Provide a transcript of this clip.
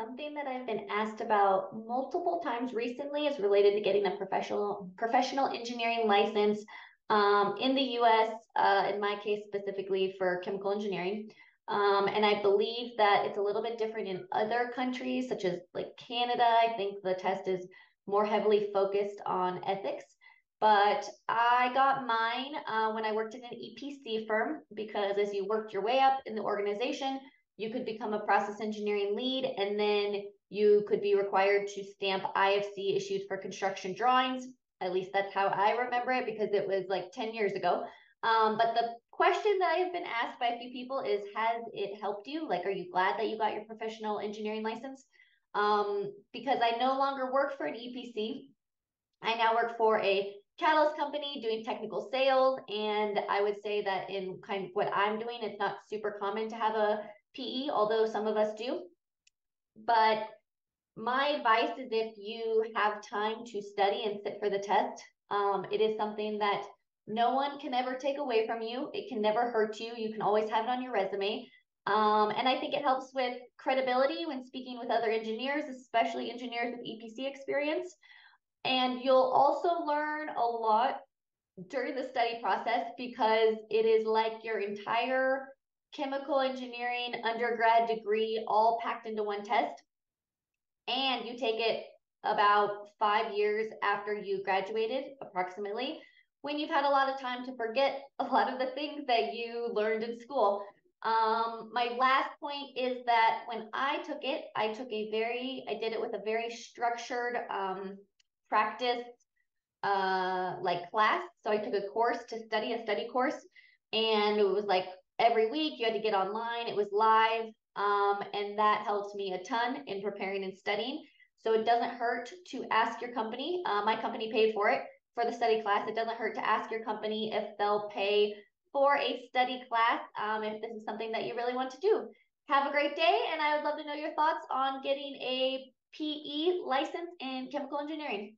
Something that I've been asked about multiple times recently is related to getting a professional professional engineering license um, in the U.S. Uh, in my case, specifically for chemical engineering. Um, and I believe that it's a little bit different in other countries, such as like Canada. I think the test is more heavily focused on ethics. But I got mine uh, when I worked in an EPC firm because as you worked your way up in the organization, you could become a process engineering lead and then you could be required to stamp IFC issued for construction drawings. At least that's how I remember it because it was like 10 years ago. Um, but the question that I have been asked by a few people is Has it helped you? Like, are you glad that you got your professional engineering license? Um, because I no longer work for an EPC. I now work for a catalyst company doing technical sales. And I would say that in kind of what I'm doing, it's not super common to have a PE, although some of us do. But my advice is if you have time to study and sit for the test, um, it is something that no one can ever take away from you. It can never hurt you. You can always have it on your resume. Um, and I think it helps with credibility when speaking with other engineers, especially engineers with EPC experience. And you'll also learn a lot during the study process because it is like your entire chemical engineering undergrad degree all packed into one test. And you take it about five years after you graduated, approximately, when you've had a lot of time to forget a lot of the things that you learned in school. Um, my last point is that when I took it, I took a very, I did it with a very structured um, practice uh, like class. So I took a course to study a study course, and it was like every week you had to get online. It was live, um, and that helped me a ton in preparing and studying. So it doesn't hurt to ask your company. Uh, my company paid for it for the study class. It doesn't hurt to ask your company if they'll pay for a study class um, if this is something that you really want to do. Have a great day, and I would love to know your thoughts on getting a PE license in chemical engineering.